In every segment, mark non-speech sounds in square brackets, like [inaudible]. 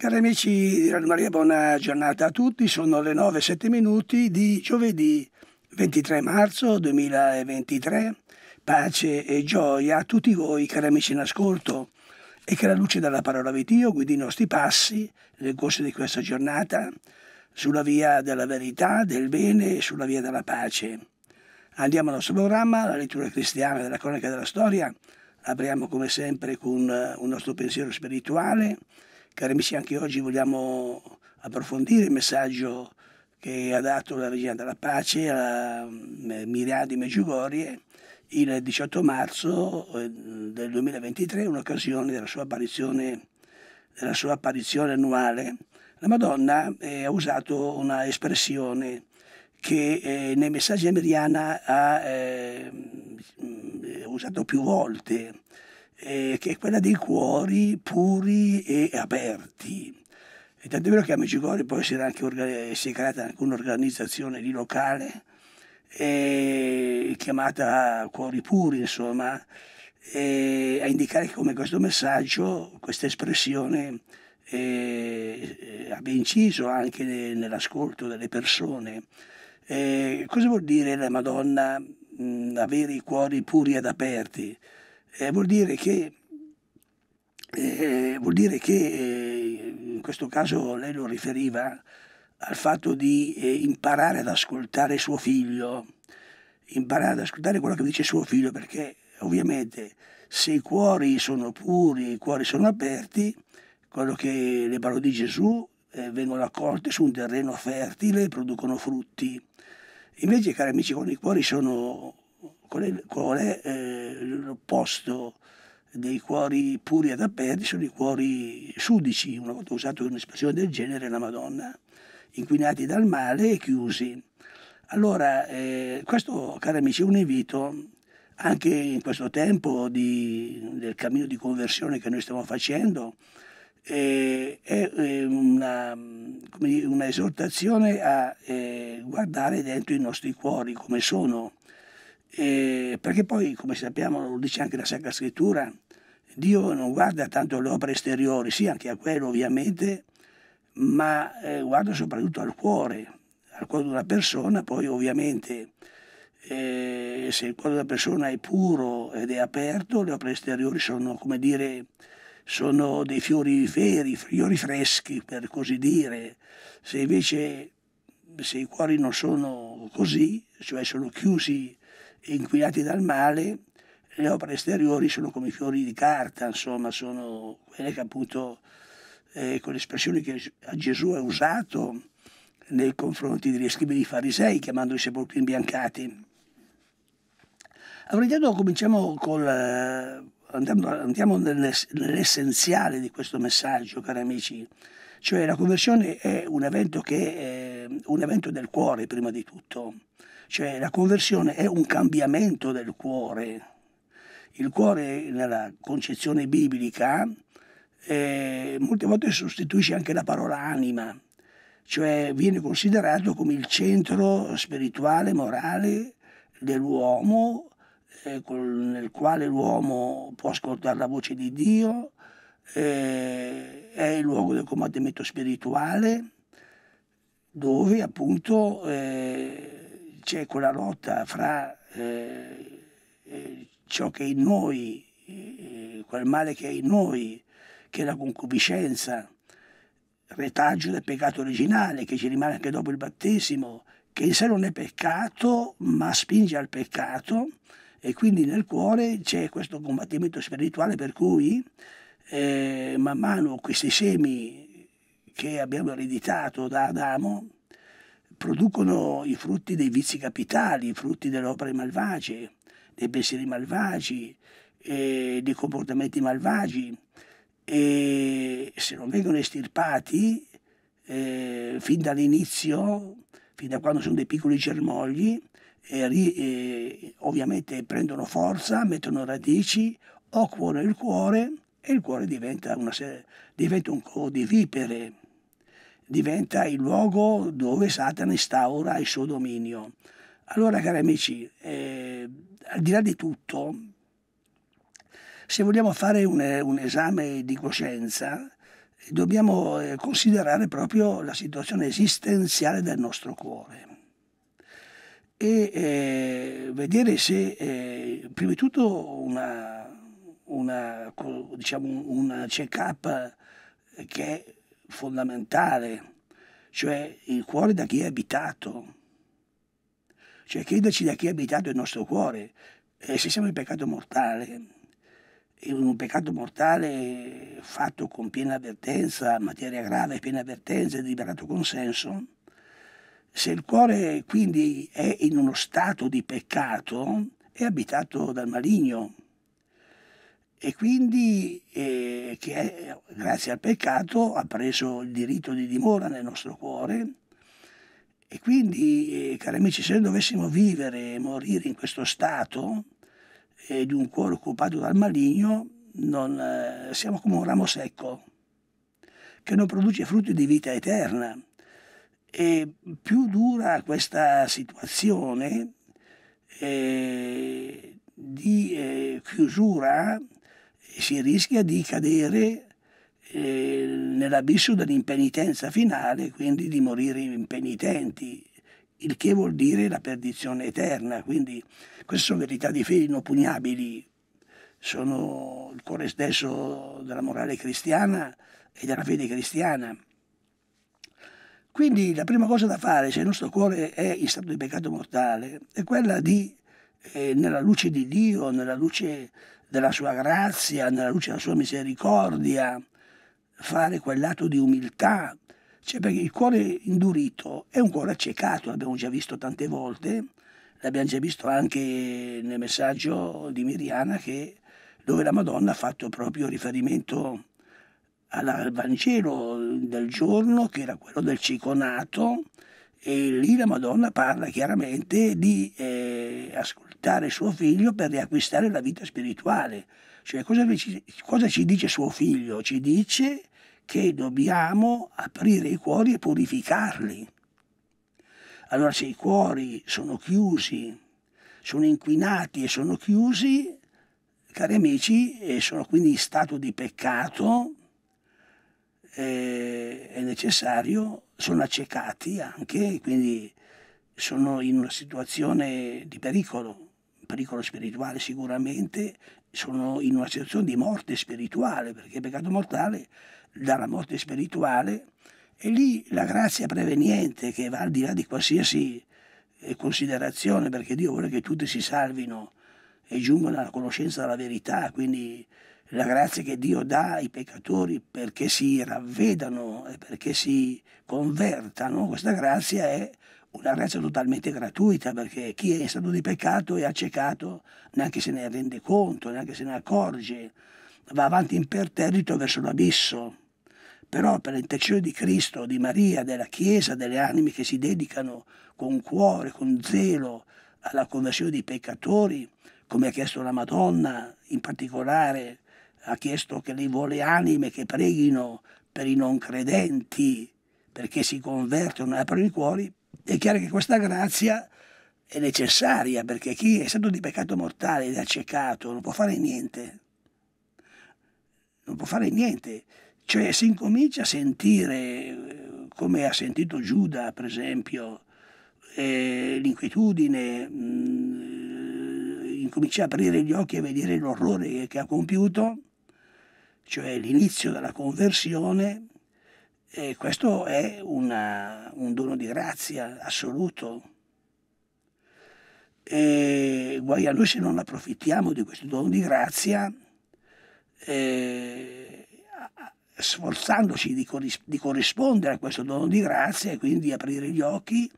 Cari amici di Radio Maria, buona giornata a tutti. Sono le 9-7 minuti di giovedì 23 marzo 2023. Pace e gioia a tutti voi, cari amici in ascolto, e che la luce della parola di Dio guidi i nostri passi nel corso di questa giornata sulla via della verità, del bene e sulla via della pace. Andiamo al nostro programma, la lettura cristiana della cronaca della storia. Apriamo come sempre con un nostro pensiero spirituale Cari amici, anche oggi vogliamo approfondire il messaggio che ha dato la Regina della Pace a eh, Miriam di Meggiugorie il 18 marzo eh, del 2023, in occasione della sua apparizione, della sua apparizione annuale. La Madonna eh, ha usato una espressione che eh, nei messaggi a Miriana ha eh, usato più volte eh, che è quella dei cuori puri e aperti. E tanto è vero che a Meggiugorio poi si, anche, si è creata anche un'organizzazione lì locale eh, chiamata Cuori Puri, insomma, eh, a indicare come questo messaggio, questa espressione eh, abbia inciso anche nell'ascolto delle persone. Eh, cosa vuol dire la Madonna mh, avere i cuori puri ed aperti? Eh, vuol dire che, eh, vuol dire che eh, in questo caso lei lo riferiva al fatto di eh, imparare ad ascoltare suo figlio, imparare ad ascoltare quello che dice suo figlio, perché ovviamente se i cuori sono puri, i cuori sono aperti, quello che le parole di Gesù eh, vengono accolte su un terreno fertile e producono frutti. Invece, cari amici, quando i cuori sono qual è, qual è eh, l'opposto dei cuori puri ed aperti sono i cuori sudici, una volta usato un'espressione del genere la Madonna, inquinati dal male e chiusi. Allora, eh, questo, cari amici, è un invito anche in questo tempo di, del cammino di conversione che noi stiamo facendo, eh, è una, dire, una, esortazione a eh, guardare dentro i nostri cuori come sono eh, perché poi, come sappiamo, lo dice anche la Sacra Scrittura, Dio non guarda tanto alle opere esteriori, sì anche a quello ovviamente, ma eh, guarda soprattutto al cuore, al cuore di una persona, poi ovviamente eh, se il cuore della persona è puro ed è aperto, le opere esteriori sono, come dire, sono dei fiori veri, fiori freschi per così dire, se invece se i cuori non sono così, cioè sono chiusi inquinati dal male, le opere esteriori sono come fiori di carta, insomma, sono quelle che appunto, eh, con le espressioni che Gesù ha usato nei confronti degli scribi dei farisei, chiamando i sepolcri imbiancati. Allora, intanto cominciamo col... Eh, andiamo, andiamo nell'essenziale di questo messaggio, cari amici. Cioè la conversione è un evento, che è un evento del cuore, prima di tutto cioè la conversione è un cambiamento del cuore. Il cuore nella concezione biblica eh, molte volte sostituisce anche la parola anima, cioè viene considerato come il centro spirituale, morale dell'uomo, eh, con, nel quale l'uomo può ascoltare la voce di Dio, eh, è il luogo del combattimento spirituale, dove appunto eh, c'è quella lotta fra eh, eh, ciò che è in noi, eh, quel male che è in noi, che è la concupiscenza, retaggio del peccato originale che ci rimane anche dopo il battesimo, che in sé non è peccato ma spinge al peccato e quindi nel cuore c'è questo combattimento spirituale per cui eh, man mano questi semi che abbiamo ereditato da Adamo producono i frutti dei vizi capitali, i frutti delle opere malvagie, dei pensieri malvagi, eh, dei comportamenti malvagi. E se non vengono estirpati eh, fin dall'inizio, fin da quando sono dei piccoli germogli, eh, ovviamente prendono forza, mettono radici, occupano il cuore e il cuore diventa, una, diventa un covo di vipere diventa il luogo dove Satana instaura il suo dominio. Allora, cari amici, eh, al di là di tutto, se vogliamo fare un, un esame di coscienza, dobbiamo eh, considerare proprio la situazione esistenziale del nostro cuore e eh, vedere se, eh, prima di tutto, una, una, diciamo, un check-up che fondamentale, cioè il cuore da chi è abitato, cioè chiederci da chi è abitato il nostro cuore, eh, se siamo in peccato mortale, in un peccato mortale fatto con piena avvertenza, materia grave, piena avvertenza e liberato consenso, se il cuore quindi è in uno stato di peccato, è abitato dal maligno e quindi eh, che grazie al peccato ha preso il diritto di dimora nel nostro cuore. E quindi, eh, cari amici, se dovessimo vivere e morire in questo stato eh, di un cuore occupato dal maligno, non, eh, siamo come un ramo secco che non produce frutti di vita eterna. E più dura questa situazione eh, di eh, chiusura, si rischia di cadere eh, nell'abisso dell'impenitenza finale, quindi di morire impenitenti, il che vuol dire la perdizione eterna. Quindi queste sono verità di fede inoppugnabili, sono il cuore stesso della morale cristiana e della fede cristiana. Quindi la prima cosa da fare se il nostro cuore è in stato di peccato mortale è quella di, eh, nella luce di Dio, nella luce della sua grazia, nella luce della sua misericordia, fare quell'atto di umiltà, cioè perché il cuore indurito è un cuore accecato, l'abbiamo già visto tante volte, l'abbiamo già visto anche nel messaggio di Miriana che, dove la Madonna ha fatto proprio riferimento al Vangelo del giorno, che era quello del ciconato, e lì la Madonna parla chiaramente di eh, ascoltare suo figlio per riacquistare la vita spirituale. Cioè, cosa cosa ci dice suo figlio? Ci dice che dobbiamo aprire i cuori e purificarli. Allora se i cuori sono chiusi, sono inquinati e sono chiusi, cari amici, e sono quindi in stato di peccato, eh, è necessario, sono accecati anche, quindi sono in una situazione di pericolo, pericolo spirituale sicuramente, sono in una situazione di morte spirituale, perché il peccato mortale dà la morte spirituale e lì la grazia preveniente che va al di là di qualsiasi eh, considerazione, perché Dio vuole che tutti si salvino e giungano alla conoscenza della verità, quindi la grazia che Dio dà ai peccatori perché si ravvedano e perché si convertano, questa grazia è una grazia totalmente gratuita perché chi è stato di peccato è accecato, neanche se ne rende conto, neanche se ne accorge, va avanti imperterrito verso l'abisso. Però per l'intercessione di Cristo, di Maria, della Chiesa, delle anime che si dedicano con cuore, con zelo alla conversione dei peccatori, come ha chiesto la Madonna in particolare ha chiesto che lei vuole anime che preghino per i non credenti perché si convertono e aprono i cuori, è chiaro che questa grazia è necessaria perché chi è stato di peccato mortale ed accecato non può fare niente. Non può fare niente. Cioè si incomincia a sentire, come ha sentito Giuda per esempio, eh, l'inquietudine, mh, mm, incomincia a aprire gli occhi e vedere l'orrore che ha compiuto, cioè l'inizio della conversione, e questo è una, un dono di grazia assoluto. E guai a noi se non approfittiamo di questo dono di grazia, eh, sforzandoci di, corris- di corrispondere a questo dono di grazia e quindi aprire gli occhi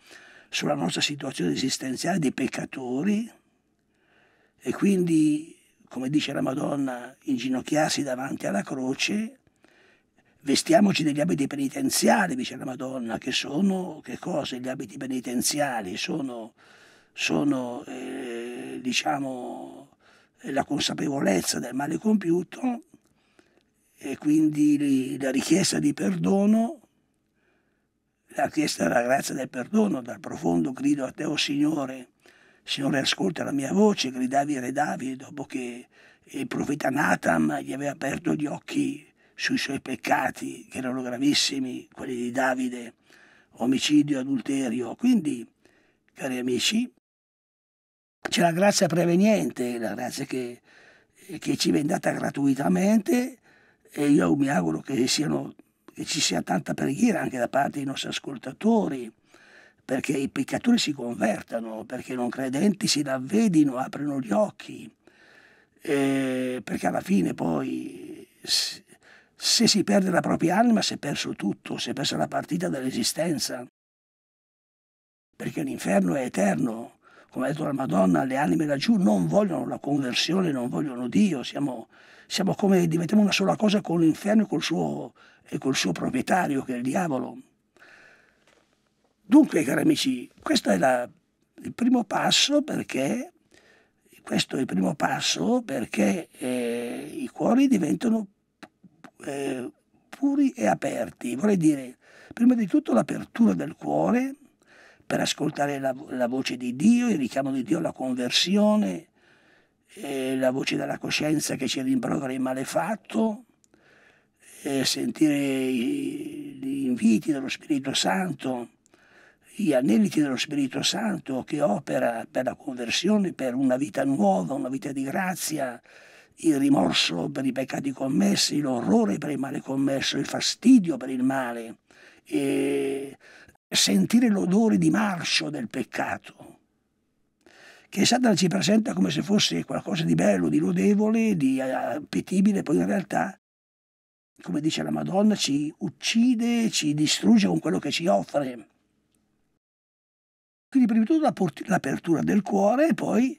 sulla nostra situazione esistenziale di peccatori e quindi come dice la Madonna, inginocchiarsi davanti alla croce, vestiamoci degli abiti penitenziali, dice la Madonna, che sono, che cosa gli abiti penitenziali? Sono, sono eh, diciamo, la consapevolezza del male compiuto e quindi la richiesta di perdono, la richiesta della grazia del perdono, dal profondo grido a te, o oh Signore, Signore ascolta la mia voce, gridavi re Davide dopo che il profeta Nathan gli aveva aperto gli occhi sui suoi peccati, che erano gravissimi, quelli di Davide, omicidio, adulterio. Quindi, cari amici, c'è la grazia preveniente, la grazia che, che ci viene data gratuitamente e io mi auguro che, siano, che ci sia tanta preghiera anche da parte dei nostri ascoltatori perché i peccatori si convertano, perché i non credenti si ravvedino, aprono gli occhi, eh, perché alla fine poi se si perde la propria anima si è perso tutto, si è persa la partita dell'esistenza, perché l'inferno è eterno, come ha detto la Madonna, le anime laggiù non vogliono la conversione, non vogliono Dio, siamo, siamo come, diventiamo una sola cosa con l'inferno e col suo, e col suo proprietario che è il diavolo. Dunque, cari amici, questo è la, il primo passo perché, questo è il primo passo perché eh, i cuori diventano eh, puri e aperti. Vorrei dire, prima di tutto l'apertura del cuore per ascoltare la, la voce di Dio, il richiamo di Dio alla conversione, eh, la voce della coscienza che ci rimprovera il malefatto, eh, sentire gli inviti dello Spirito Santo gli aneliti dello Spirito Santo che opera per la conversione, per una vita nuova, una vita di grazia, il rimorso per i peccati commessi, l'orrore per il male commesso, il fastidio per il male, e sentire l'odore di marcio del peccato, che Satana ci presenta come se fosse qualcosa di bello, di lodevole, di appetibile, poi in realtà, come dice la Madonna, ci uccide, ci distrugge con quello che ci offre. Quindi prima di tutto l'apertura del cuore e poi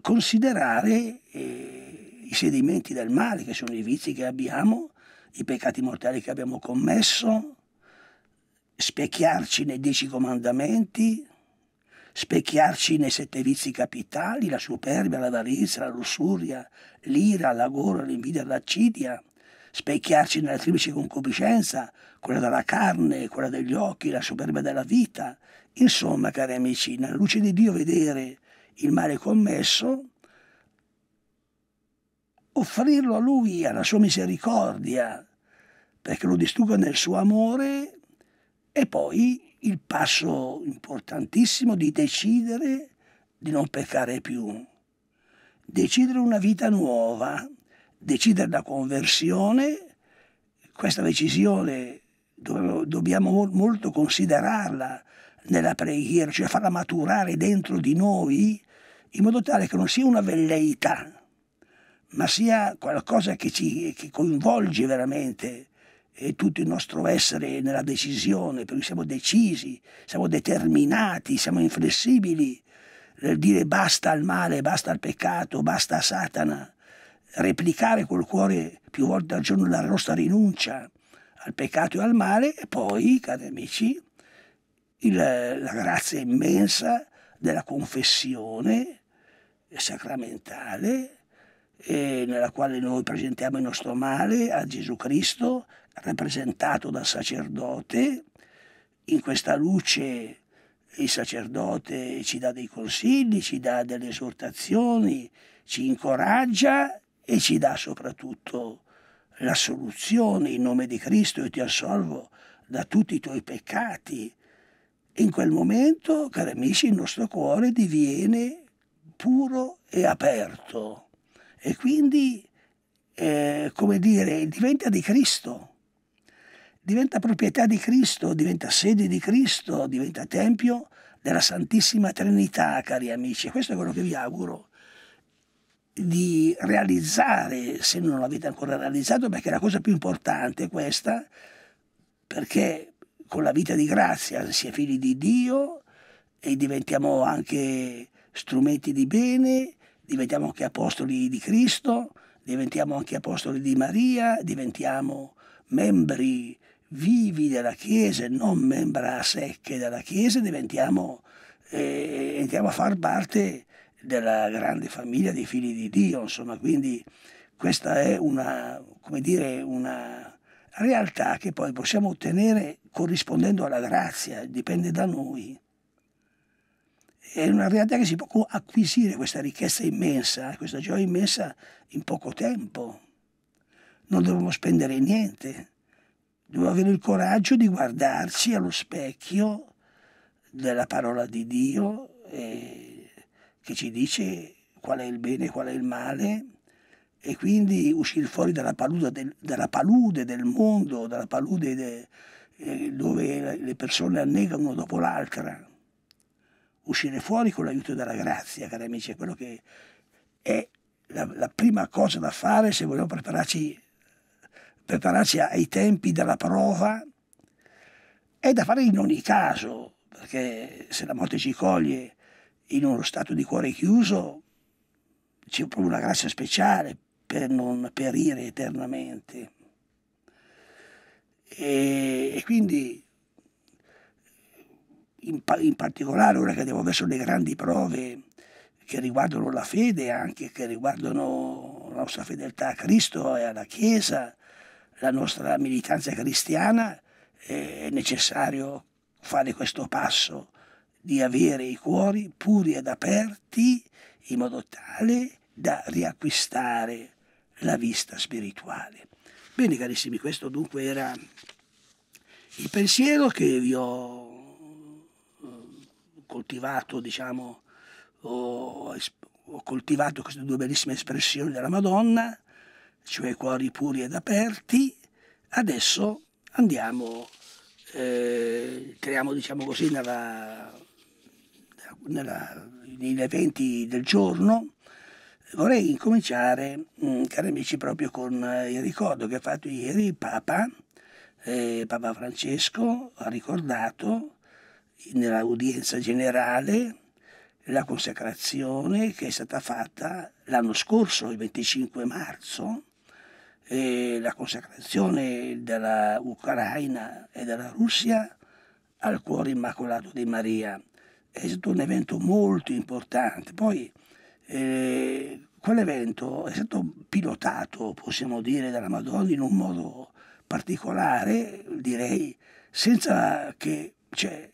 considerare eh, i sedimenti del male, che sono i vizi che abbiamo, i peccati mortali che abbiamo commesso, specchiarci nei dieci comandamenti, specchiarci nei sette vizi capitali, la superbia, l'avarizia, la lussuria, l'ira, la gola, l'invidia, l'accidia, specchiarci nella triplice concupiscenza, quella della carne, quella degli occhi, la superbia della vita, Insomma, cari amici, nella luce di Dio vedere il male commesso, offrirlo a Lui, alla sua misericordia, perché lo distrugga nel suo amore e poi il passo importantissimo di decidere di non peccare più, decidere una vita nuova, decidere la conversione, questa decisione dobbiamo molto considerarla nella preghiera, cioè farla maturare dentro di noi in modo tale che non sia una velleità, ma sia qualcosa che ci che coinvolge veramente eh, tutto il nostro essere nella decisione, perché siamo decisi, siamo determinati, siamo inflessibili nel dire basta al male, basta al peccato, basta a Satana, replicare col cuore più volte al giorno la nostra rinuncia al peccato e al male e poi, cari amici, il, la grazia immensa della confessione sacramentale nella quale noi presentiamo il nostro male a Gesù Cristo rappresentato dal sacerdote. In questa luce il sacerdote ci dà dei consigli, ci dà delle esortazioni, ci incoraggia e ci dà soprattutto la soluzione in nome di Cristo io ti assolvo da tutti i tuoi peccati. In quel momento, cari amici, il nostro cuore diviene puro e aperto. E quindi, eh, come dire, diventa di Cristo, diventa proprietà di Cristo, diventa sede di Cristo, diventa tempio della Santissima Trinità, cari amici. questo è quello che vi auguro di realizzare, se non l'avete ancora realizzato, perché la cosa più importante è questa, perché con la vita di grazia si è figli di Dio e diventiamo anche strumenti di bene, diventiamo anche apostoli di Cristo, diventiamo anche apostoli di Maria, diventiamo membri vivi della Chiesa, non membra secche della Chiesa, diventiamo, eh, entriamo a far parte della grande famiglia dei figli di Dio, insomma, quindi questa è una, dire, una realtà che poi possiamo ottenere corrispondendo alla grazia, dipende da noi. È una realtà che si può acquisire questa ricchezza immensa, questa gioia immensa in poco tempo. non dovevamo spendere niente, dovevamo avere il coraggio di guardarci allo specchio della parola di Dio eh, che ci dice qual è il bene e qual è il male e quindi uscire fuori dalla palude del, dalla palude del mondo, dalla palude de, eh, dove le persone annegano una dopo l'altra. Uscire fuori con l'aiuto della grazia, cari amici, è quello che è la, la prima cosa da fare se vogliamo prepararci, prepararci ai tempi della prova. È da fare in ogni caso, perché se la morte ci coglie in uno stato di cuore chiuso, c'è proprio una grazia speciale per non perire eternamente. E, e quindi in, in, particolare ora che andiamo verso le grandi prove che riguardano la fede, anche che riguardano la nostra fedeltà a Cristo e alla Chiesa, la nostra militanza cristiana, è necessario fare questo passo di avere i cuori puri ed aperti in modo tale da riacquistare la vista spirituale. Bene carissimi, questo dunque era il pensiero che vi ho eh, coltivato, diciamo, ho, ho coltivato queste due bellissime espressioni della Madonna, cioè cuori puri ed aperti. Adesso andiamo, eh, entriamo diciamo così nella, nella, negli eventi del giorno vorrei incominciare, mm, cari amici, proprio con eh, il ricordo che ha fatto ieri il Papa, eh, Papa Francesco, ha ricordato nell'udienza generale la consacrazione che è stata fatta l'anno scorso, il 25 marzo, eh, la consacrazione della Ucraina e della Russia al cuore immacolato di Maria. È stato un evento molto importante. Poi eh, quell'evento è stato pilotato, possiamo dire, dalla Madonna in un modo particolare, direi, senza che cioè,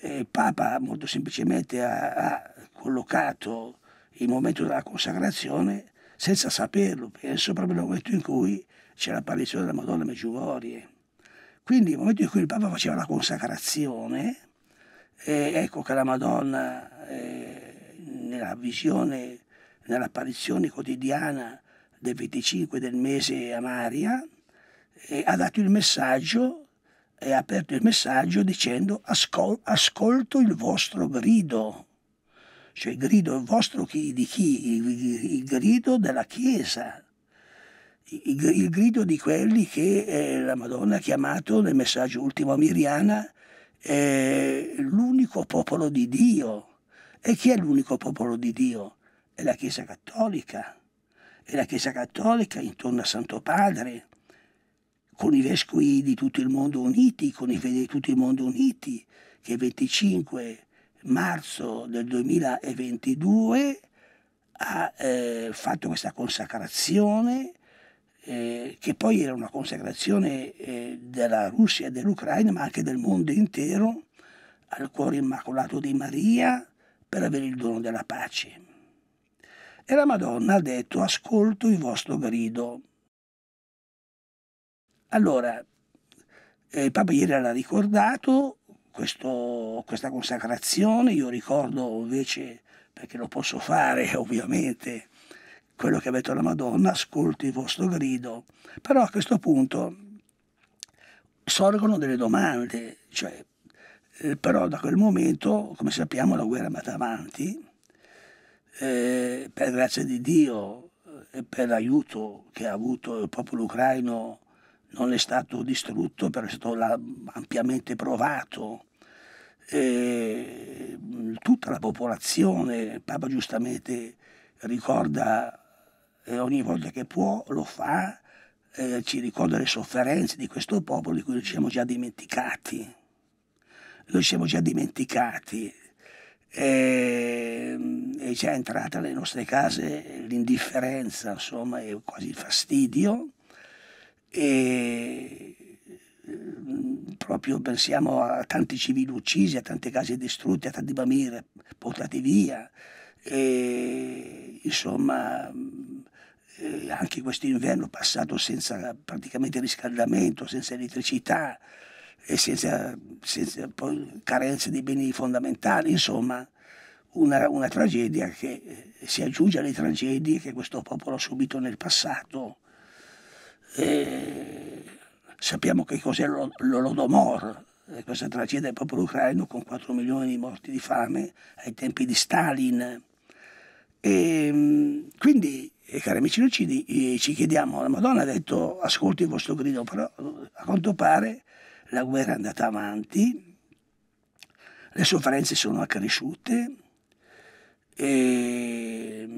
eh, il Papa molto semplicemente ha, ha, collocato il momento della consacrazione senza saperlo, penso proprio nel momento in cui c'è l'apparizione della Madonna Meggiugorie. Quindi nel momento in cui il Papa faceva la consacrazione, eh, ecco che la Madonna eh, nella visione, nell'apparizione quotidiana del 25 del mese a Maria, e ha dato il messaggio e ha aperto il messaggio dicendo Ascol- ascolto il vostro grido, cioè il grido il vostro chi, di chi? Il, il, grido della Chiesa, il, il grido di quelli che eh, la Madonna ha chiamato nel messaggio ultimo a Miriana eh, l'unico popolo di Dio e chi è l'unico popolo di Dio? È la Chiesa Cattolica. E la Chiesa Cattolica intorno a Santo Padre, con i vescovi di tutto il mondo uniti, con i fedeli di tutto il mondo uniti, che il 25 marzo del 2022 ha eh, fatto questa consacrazione, eh, che poi era una consacrazione eh, della Russia e dell'Ucraina, ma anche del mondo intero, al cuore immacolato di Maria, per avere il dono della pace. E la Madonna ha detto ascolto il vostro grido. Allora, eh, il Papa ieri l'ha ricordato questo, questa consacrazione, io ricordo invece, perché lo posso fare [laughs] ovviamente, quello che detto la Madonna, ascolto il vostro grido, però a questo punto sorgono delle domande, cioè eh, però da quel momento, come sappiamo, la guerra è andata avanti, eh, per grazia di Dio e per l'aiuto che ha avuto il popolo ucraino non è stato distrutto, però è stato ampiamente provato. E tutta la popolazione, Papa giustamente ricorda e ogni volta che può lo fa, eh, ci ricorda le sofferenze di questo popolo di cui ci siamo già dimenticati. Noi siamo già dimenticati. E, è già entrata nelle nostre case l'indifferenza, insomma, e quasi il fastidio. E proprio pensiamo a tanti civili uccisi, a tante case distrutte, a tanti bambini portati via, e, insomma eh, anche questo inverno passato senza praticamente riscaldamento, senza elettricità e senza, senza carenze di beni fondamentali, insomma una, una, tragedia che eh, si aggiunge alle tragedie che questo popolo ha subito nel passato. E sappiamo che cos'è l'Olodomor, eh, questa tragedia del popolo ucraino con 4 milioni di morti di fame ai tempi di Stalin. E, mm, quindi, eh, cari amici lucidi, eh, ci chiediamo, la Madonna ha detto ascolti il vostro grido, però a quanto pare la guerra è andata avanti, le sofferenze sono accresciute, e,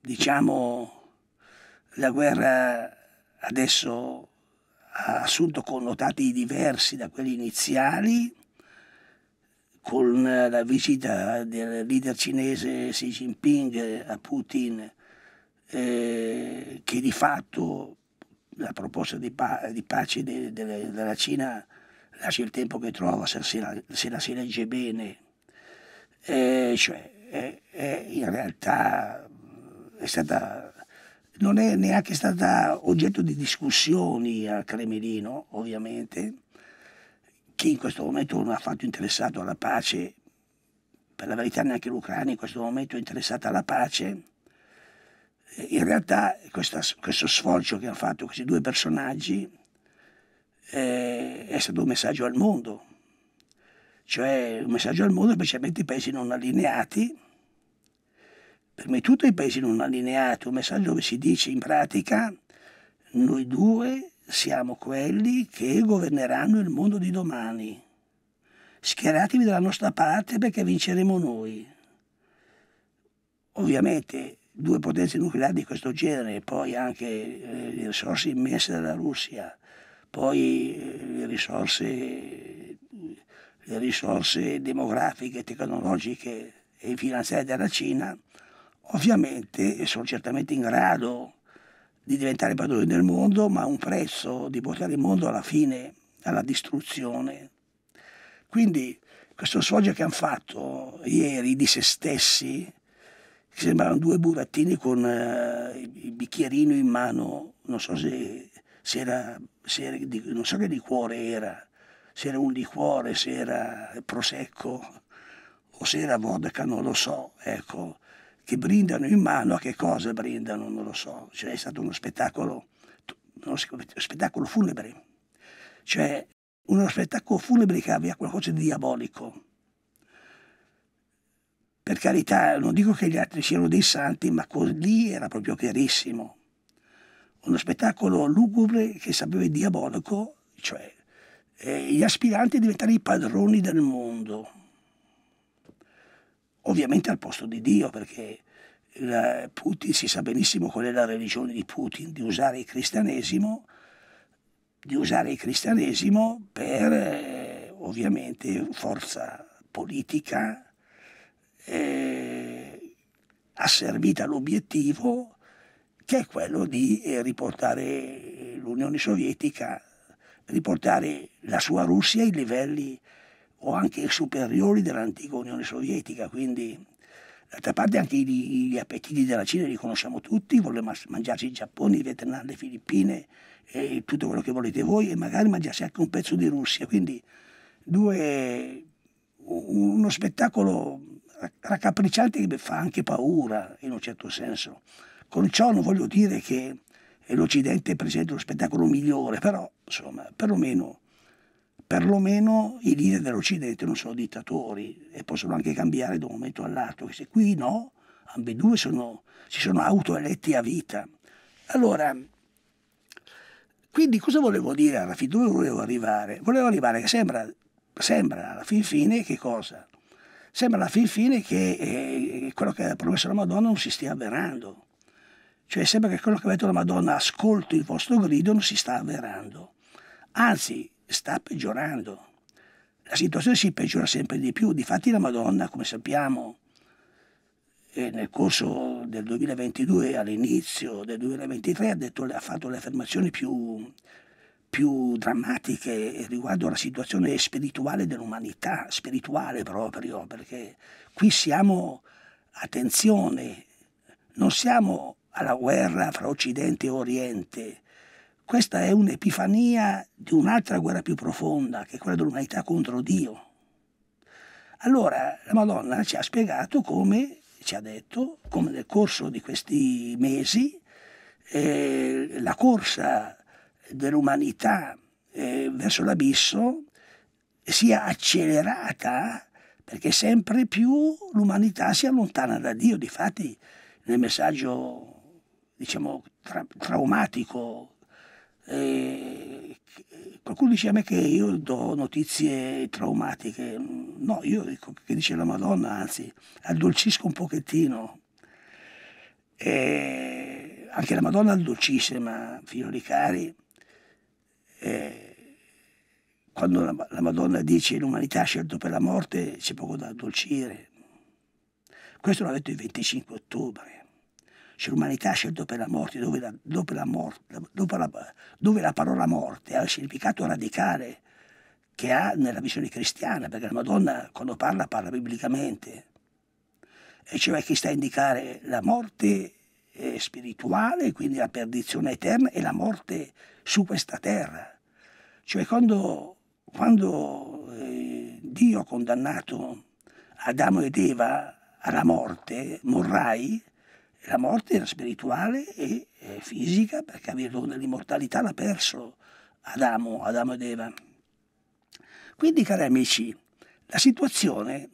diciamo la guerra adesso ha assunto connotati diversi da quelli iniziali con la visita del leader cinese Xi Jinping a Putin eh, che di fatto la proposta di, pa- di pace de- de- della Cina lascia il tempo che trova se, la, se la si legge bene eh, cioè è in realtà è stata, non è neanche stata oggetto di discussioni al Cremlino, ovviamente. Chi in questo momento non è affatto interessato alla pace, per la verità neanche l'Ucraina in questo momento è interessata alla pace, in realtà questa, questo sforzo che hanno fatto questi due personaggi eh, è stato un messaggio al mondo. Cioè un messaggio al mondo, specialmente i paesi non allineati. Per me tutti i paesi non allineati, un messaggio dove si dice in pratica noi due siamo quelli che governeranno il mondo di domani. Schieratevi dalla nostra parte perché vinceremo noi. Ovviamente due potenze nucleari di questo genere, poi anche eh, le risorse immense della Russia, poi eh, le risorse le risorse demografiche, tecnologiche e finanziarie della Cina, ovviamente sono certamente in grado di diventare padroni del mondo, ma a un prezzo di portare il mondo alla fine alla distruzione. Quindi questo sfoggio che hanno fatto ieri di se stessi, che sembravano due burattini con eh, il bicchierino in mano, non so se, se era, se era di, non so che liquore era, se era un liquore, se era prosecco o se era vodka, non lo so, ecco, che brindano in mano, a che cosa brindano, non lo so, cioè è stato uno spettacolo, uno spettacolo funebre, cioè uno spettacolo funebre che aveva qualcosa di diabolico. Per carità, non dico che gli altri siano dei santi, ma lì era proprio chiarissimo. Uno spettacolo lugubre che sapeva diabolico, cioè eh, gli aspiranti diventare i padroni del mondo. Ovviamente al posto di Dio, perché la, Putin si sa benissimo qual è la religione di Putin, di usare il cristianesimo, di usare il cristianesimo per eh, ovviamente forza politica eh, asservita all'obiettivo che è quello di eh, riportare l'Unione Sovietica riportare la sua Russia ai livelli o anche superiori dell'antica Unione Sovietica, quindi d'altra parte anche gli, gli, appetiti della Cina li conosciamo tutti, vuole mangiarsi il Giappone, il Vietnam, le Filippine e tutto quello che volete voi e magari mangiarsi anche un pezzo di Russia, quindi due, uno spettacolo raccapricciante che fa anche paura in un certo senso. Con ciò non voglio dire che l'Occidente presenta uno spettacolo migliore, però insomma, perlomeno, perlomeno i leader dell'Occidente non sono dittatori e possono anche cambiare da un momento all'altro, se qui no, ambedue sono, si sono autoeletti a vita. Allora, quindi cosa volevo dire alla fine? Dove volevo arrivare? Volevo arrivare che sembra, sembra alla fin fine che cosa? Sembra alla fin fine che eh, quello che ha promesso la Madonna non si stia avverando. Cioè sembra che quello che ha detto la Madonna, ascolto il vostro grido, non si sta avverando. Anzi, sta peggiorando. La situazione si peggiora sempre di più. Difatti la Madonna, come sappiamo, eh, nel corso del 2022 all'inizio del 2023 ha, detto, ha fatto le affermazioni più, più drammatiche riguardo alla situazione spirituale dell'umanità, spirituale proprio, perché qui siamo, attenzione, non siamo alla guerra fra Occidente e Oriente. Questa è un'epifania di un'altra guerra più profonda, che è quella dell'umanità contro Dio. Allora la Madonna ci ha spiegato come, ci ha detto, come nel corso di questi mesi eh, la corsa dell'umanità eh, verso l'abisso sia accelerata perché sempre più l'umanità si allontana da Dio. Difatti nel messaggio diciamo tra, traumatico eh, qualcuno dice a me che io do notizie traumatiche no io dico che dice la Madonna anzi addolcisco un pochettino e anche la Madonna addolcissima figlio di cari eh, quando la, la, Madonna dice l'umanità ha scelto per la morte c'è poco da addolcire. Questo l'ha detto il 25 ottobre. Cioè l'umanità scelto per la morte dove la, dopo la, morte, dopo la, dove la parola morte ha il significato radicale che ha nella visione cristiana, perché la Madonna quando parla parla biblicamente, e cioè che sta a indicare la morte eh, spirituale, quindi la perdizione eterna e la morte su questa terra. Cioè quando, quando eh, Dio ha condannato Adamo ed Eva alla morte, morrai, la morte era spirituale e, fisica perché aveva il dell'immortalità l'ha perso Adamo, Adamo ed Eva. Quindi cari amici, la situazione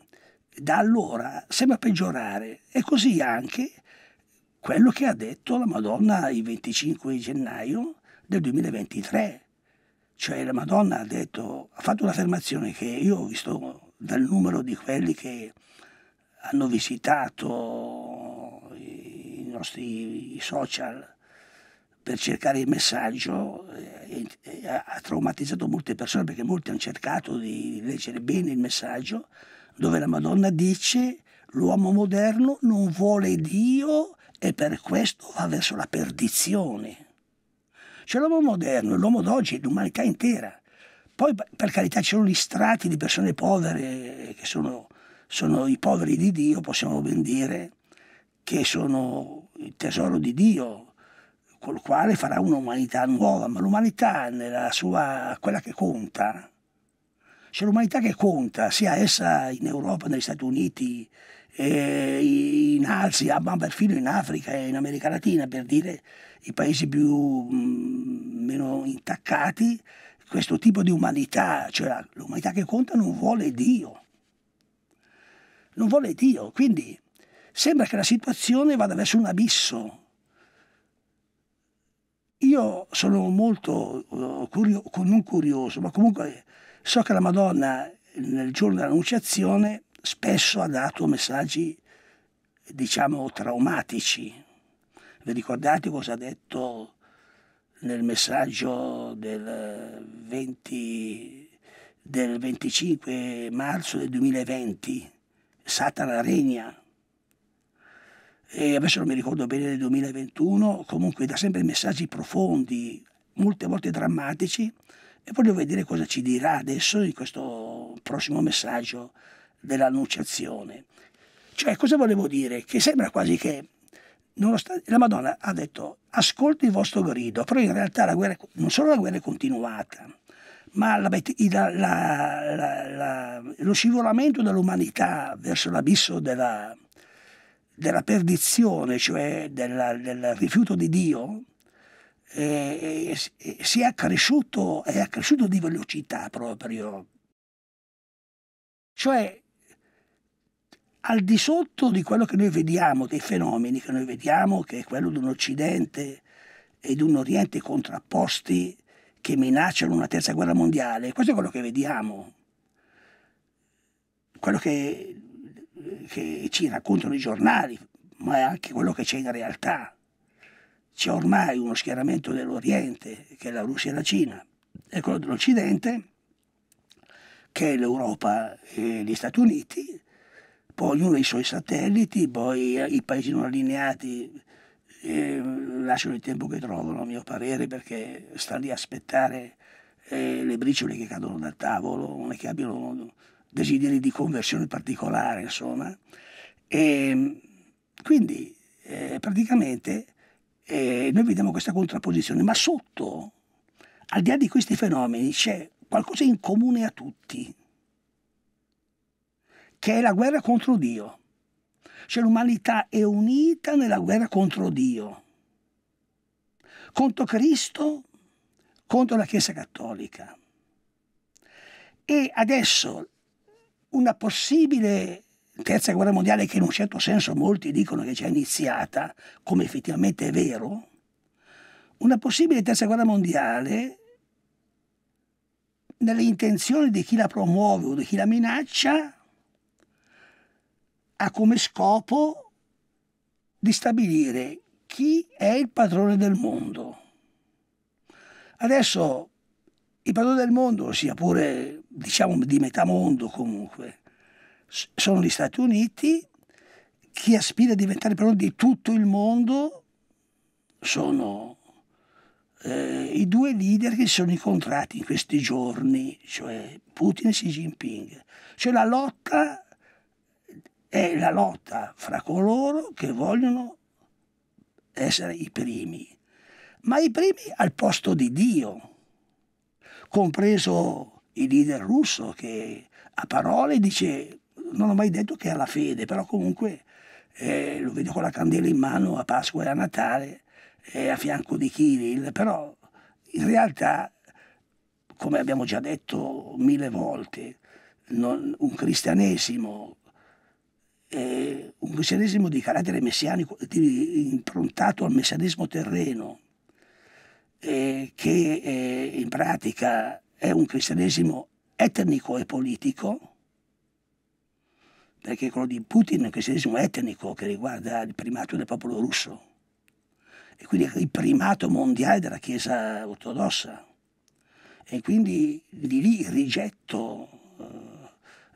da allora sembra peggiorare e così anche quello che ha detto la Madonna il 25 gennaio del 2023. Cioè la Madonna ha, detto, ha fatto un'affermazione che io ho visto dal numero di quelli che hanno visitato nostri social per cercare il messaggio e, e ha traumatizzato molte persone perché molti hanno cercato di leggere bene il messaggio dove la Madonna dice l'uomo moderno non vuole Dio e per questo va verso la perdizione. C'è l'uomo moderno, l'uomo d'oggi, l'umanità intera. Poi per carità ci sono gli strati di persone povere che sono, sono i poveri di Dio, possiamo ben dire, che sono il tesoro di Dio, col quale farà un'umanità nuova, ma l'umanità nella sua, quella che conta, c'è l'umanità che conta, sia essa in Europa, negli Stati Uniti, in Asia, ma perfino in Africa e in America Latina, per dire i paesi più mm, meno intaccati, questo tipo di umanità, cioè l'umanità che conta non vuole Dio. Non vuole Dio, quindi sembra che la situazione vada verso un abisso. Io sono molto uh, curio- non curioso, ma comunque so che la Madonna nel giorno dell'Annunciazione spesso ha dato messaggi, diciamo, traumatici. Vi ricordate cosa ha detto nel messaggio del, 20, del 25 marzo del 2020? Satana regna. E adesso non mi ricordo bene del 2021, comunque dà sempre messaggi profondi, molte volte drammatici, e voglio vedere cosa ci dirà adesso in questo prossimo messaggio dell'annunciazione. Cioè, cosa volevo dire? Che sembra quasi che la Madonna ha detto ascolta il vostro grido, però in realtà la guerra, non solo la guerra è continuata, ma la, la, la, lo scivolamento dell'umanità verso l'abisso della, della perdizione, cioè della, del rifiuto di Dio, eh, eh, si è accresciuto, è accresciuto di velocità proprio. Cioè al di sotto di quello che noi vediamo, dei fenomeni che noi vediamo, che è quello di un Occidente e di un Oriente contrapposti che minacciano una terza guerra mondiale, questo è quello che vediamo, quello che, che ci raccontano i giornali, ma è anche quello che c'è in realtà. C'è ormai uno schieramento dell'Oriente, che è la Russia e la Cina, e quello dell'Occidente, che è l'Europa e gli Stati Uniti, poi ognuno ha i suoi satelliti, poi i paesi non allineati eh, lasciano il tempo che trovano, a mio parere, perché sta lì a aspettare eh, le briciole che cadono dal tavolo, non è che abbiano desideri di conversione particolare, insomma. E, quindi eh, praticamente eh, noi vediamo questa contrapposizione, ma sotto, al di là di questi fenomeni, c'è qualcosa in comune a tutti, che è la guerra contro Dio. Cioè l'umanità è unita nella guerra contro Dio, contro Cristo, contro la Chiesa Cattolica. E adesso una possibile terza guerra mondiale che in un certo senso molti dicono che è già iniziata, come effettivamente è vero, una possibile terza guerra mondiale nelle intenzioni di chi la promuove o di chi la minaccia ha come scopo di stabilire chi è il padrone del mondo. Adesso il padrone del mondo, sia pure diciamo di metà mondo comunque, sono gli Stati Uniti, chi aspira a diventare padrone di tutto il mondo sono eh, i due leader che si sono incontrati in questi giorni, cioè Putin e Xi Jinping. Cioè la lotta è la lotta fra coloro che vogliono essere i primi, ma i primi al posto di Dio, compreso il leader russo che a parole dice non ho mai detto che ha la fede, però comunque eh, lo vedo con la candela in mano a Pasqua e a Natale e a fianco di Kirill, però in realtà, come abbiamo già detto mille volte, non, un cristianesimo eh, un cristianesimo di carattere messianico, improntato al messianesimo terreno, eh, che eh, in pratica è un cristianesimo etnico e politico, perché quello di Putin è un cristianesimo etnico che riguarda il primato del popolo russo. E quindi il primato mondiale della Chiesa ortodossa. E quindi di lì il rigetto eh,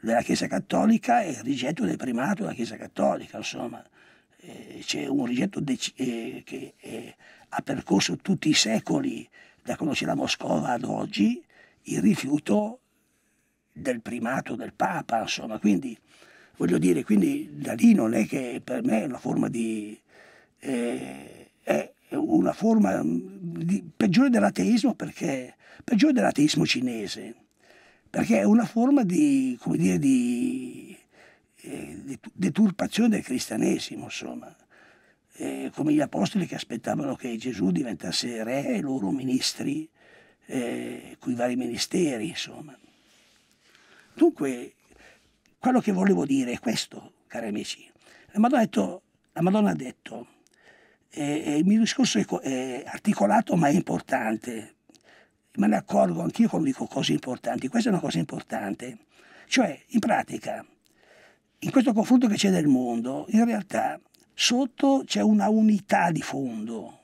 della Chiesa cattolica e il rigetto del primato della Chiesa cattolica, insomma. Eh, c'è un rigetto eh, che ha percorso tutti i secoli da quando c'è la Moscova ad oggi il rifiuto del primato del Papa, insomma, quindi voglio dire, quindi da lì non è che per me è una forma di eh, è una forma di, peggiore dell'ateismo perché peggiore dell'ateismo cinese perché è una forma di, come dire, di, eh, deturpazione del cristianesimo, insomma. Eh, come gli apostoli che aspettavano che Gesù diventasse re e loro ministri, eh, con i vari ministeri, insomma. Dunque, quello che volevo dire è questo, cari amici. La Madonna ha detto, Madonna ha detto eh, il mio discorso è, è, articolato ma è importante. Me ne accorgo anch'io quando dico cose importanti. Questa è una cosa importante. Cioè, in pratica, in questo confronto che c'è del mondo, in realtà sotto c'è una unità di fondo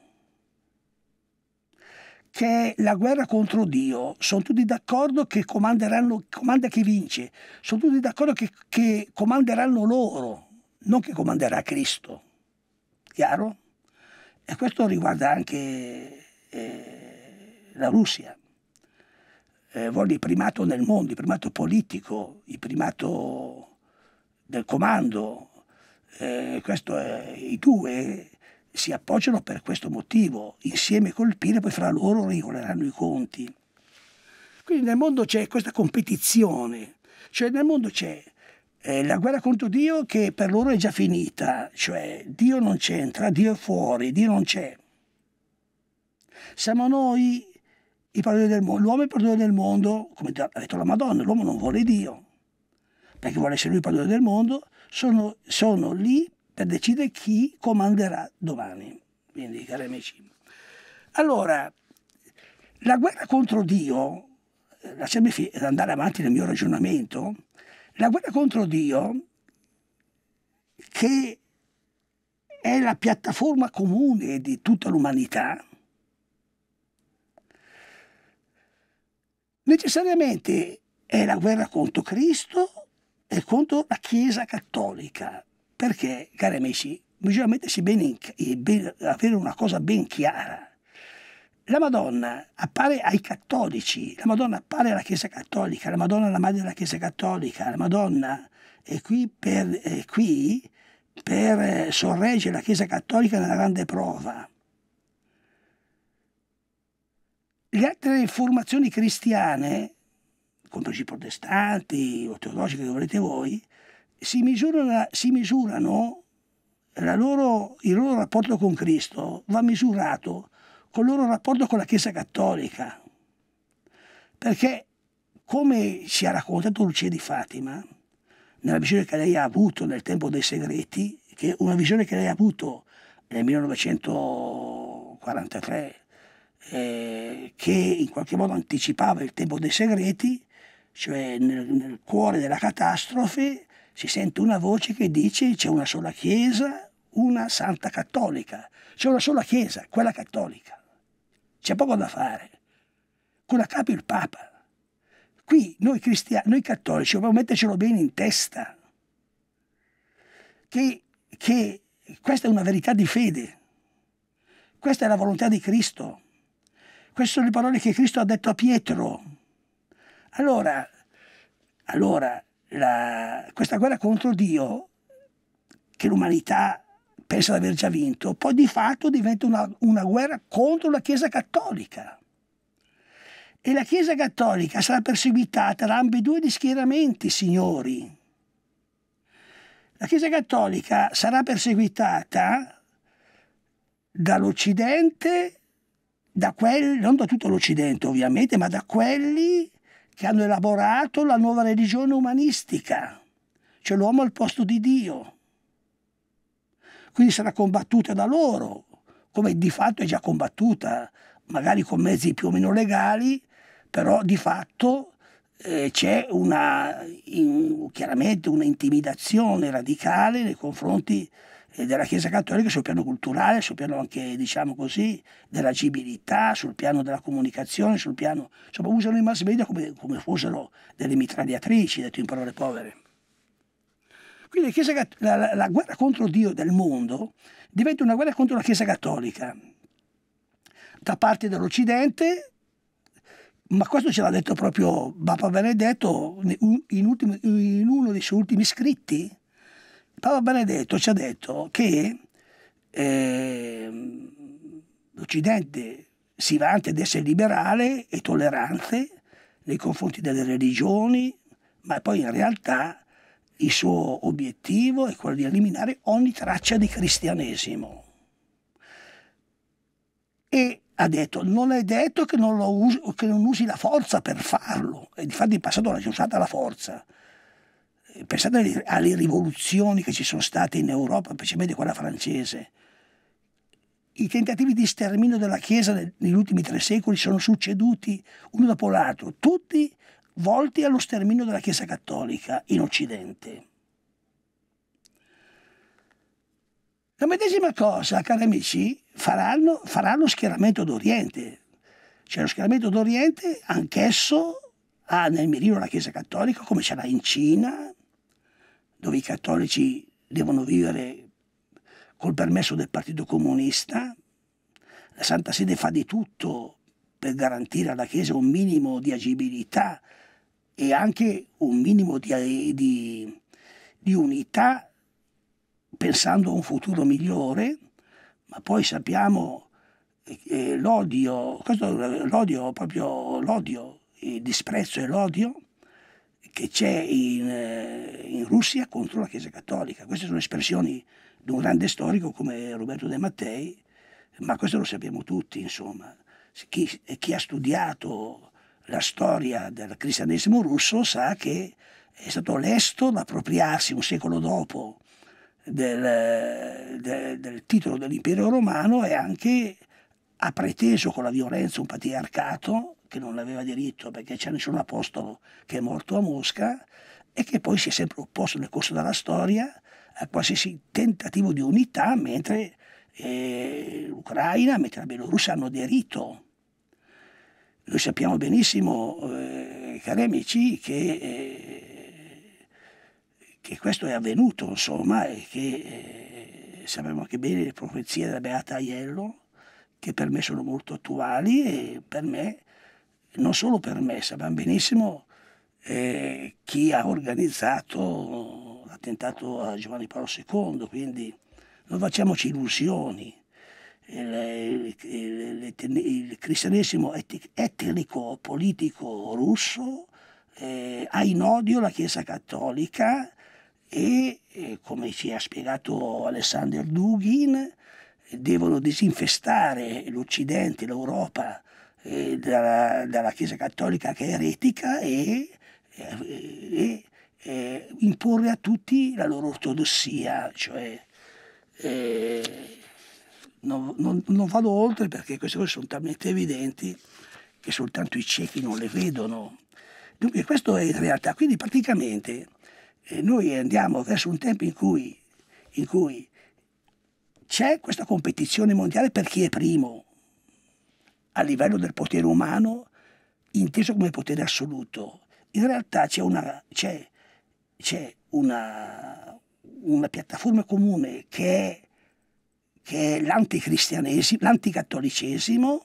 che è la guerra contro Dio. Sono tutti d'accordo che comanderanno, comanda chi vince, sono tutti d'accordo che, che comanderanno loro, non che comanderà Cristo. Chiaro? E questo riguarda anche eh, la Russia. Eh, vuole il primato nel mondo, il primato politico, il primato del comando. Eh, questo è, I due si appoggiano per questo motivo, insieme colpire, poi fra loro regoleranno i conti. Quindi nel mondo c'è questa competizione, cioè nel mondo c'è eh, la guerra contro Dio che per loro è già finita, cioè Dio non c'entra, Dio è fuori, Dio non c'è. Siamo noi i padroni del mondo, l'uomo è il padrone del mondo, come ha detto la Madonna, l'uomo non vuole Dio, perché vuole essere lui il padrone del mondo, sono, sono lì per decidere chi comanderà domani. Quindi, cari amici. Allora, la guerra contro Dio, eh, lasciami andare avanti nel mio ragionamento, la guerra contro Dio, che è la piattaforma comune di tutta l'umanità, necessariamente è la guerra contro Cristo e contro la Chiesa cattolica. Perché, cari amici, bisogna mettersi bene in, ben, avere una cosa ben chiara. La Madonna appare ai cattolici, la Madonna appare alla Chiesa cattolica, la Madonna è la madre della Chiesa cattolica, la Madonna è qui per, è qui per eh, sorreggere la Chiesa cattolica nella grande prova. Le altre formazioni cristiane compresi i protestanti, ortodossi che volete voi, si misurano, si misurano loro, il loro rapporto con Cristo va misurato col loro rapporto con la Chiesa Cattolica. Perché, come ci ha raccontato Lucia di Fatima, nella visione che lei ha avuto nel tempo dei segreti, che una visione che lei ha avuto nel 1943, eh, che in qualche modo anticipava il tempo dei segreti, cioè nel, nel cuore della catastrofe si sente una voce che dice c'è una sola Chiesa, una Santa Cattolica, c'è una sola Chiesa, quella cattolica. C'è poco da fare. Con la capo il Papa. Qui noi cristiani, noi cattolici dobbiamo mettercelo bene in testa. Che, che questa è una verità di fede. Questa è la volontà di Cristo. Queste sono le parole che Cristo ha detto a Pietro. Allora, allora la, questa guerra contro Dio, che l'umanità pensa di aver già vinto, poi di fatto diventa una, una guerra contro la Chiesa Cattolica. E la Chiesa Cattolica sarà perseguitata da ambedue gli schieramenti, signori. La Chiesa Cattolica sarà perseguitata dall'Occidente da quelli, non da tutto l'Occidente ovviamente, ma da quelli che hanno elaborato la nuova religione umanistica, cioè l'uomo al posto di Dio. Quindi sarà combattuta da loro, come di fatto è già combattuta, magari con mezzi più o meno legali, però di fatto eh, c'è una, in, chiaramente una intimidazione radicale nei confronti della Chiesa Cattolica sul piano culturale, sul piano anche, diciamo così, dell'agibilità, sul piano della comunicazione, sul piano... insomma usano i mass media come, come fossero delle mitragliatrici, detto in parole povere. Quindi la, Chiesa, la, la, guerra contro Dio del mondo diventa una guerra contro la Chiesa Cattolica da parte dell'Occidente, ma questo ce l'ha detto proprio Papa Benedetto in, ultimi, in uno dei suoi ultimi scritti, Papa Benedetto ci ha detto che eh, l'Occidente si vanta di essere liberale e tollerante nei confronti delle religioni, ma poi in realtà il suo obiettivo è quello di eliminare ogni traccia di cristianesimo. E ha detto non è detto che non, usi, che non usi la forza per farlo, e infatti in passato l'ha usata la forza, pensate alle, alle rivoluzioni che ci sono state in Europa, specialmente quella francese. I tentativi di sterminio della Chiesa negli ultimi tre secoli sono succeduti uno dopo l'altro, tutti volti allo sterminio della Chiesa cattolica in Occidente. La medesima cosa, cari amici, faranno, farà lo schieramento d'Oriente. Cioè lo schieramento d'Oriente anch'esso ha nel mirino la Chiesa cattolica, come ce l'ha in Cina, dove i cattolici devono vivere col permesso del Partito Comunista. La Santa Sede fa di tutto per garantire alla Chiesa un minimo di agibilità e anche un minimo di, di, di unità pensando a un futuro migliore, ma poi sappiamo eh, l'odio, l'odio, proprio l'odio, il disprezzo e l'odio che c'è in, eh, in, Russia contro la Chiesa Cattolica. Queste sono espressioni di un grande storico come Roberto De Mattei, ma questo lo sappiamo tutti, insomma. Chi, chi ha studiato la storia del cristianesimo russo sa che è stato lesto ad appropriarsi un secolo dopo del, del, del titolo dell'impero romano e anche ha preteso con la violenza un patriarcato che non aveva diritto perché c'è nessun apostolo che è morto a Mosca e che poi si è sempre opposto nel corso della storia a qualsiasi tentativo di unità mentre eh, l'Ucraina, mentre la Bielorussia hanno aderito. Noi sappiamo benissimo, eh, cari amici, che, eh, che, questo è avvenuto, insomma, e che eh, sappiamo anche bene le profezie della Beata Aiello, che per me sono molto attuali e per me non solo per me, sappiamo benissimo eh, chi ha organizzato l'attentato a Giovanni Paolo II, quindi non facciamoci illusioni. il, il, il cristianesimo etnico politico russo eh, ha in odio la Chiesa cattolica e, eh, come ci ha spiegato Alexander Dugin, devono disinfestare l'Occidente, l'Europa dalla, dalla, Chiesa cattolica che è eretica e, e, e, imporre a tutti la loro ortodossia, cioè eh, non, non, non, vado oltre perché queste cose sono talmente evidenti che soltanto i ciechi non le vedono. Dunque questo è in realtà, quindi praticamente eh, noi andiamo verso un tempo in cui, in cui c'è questa competizione mondiale per chi è primo a livello del potere umano, inteso come potere assoluto. In realtà c'è una, c'è, c'è una, una piattaforma comune che è, che è l'anticristianesimo, l'anticattolicesimo,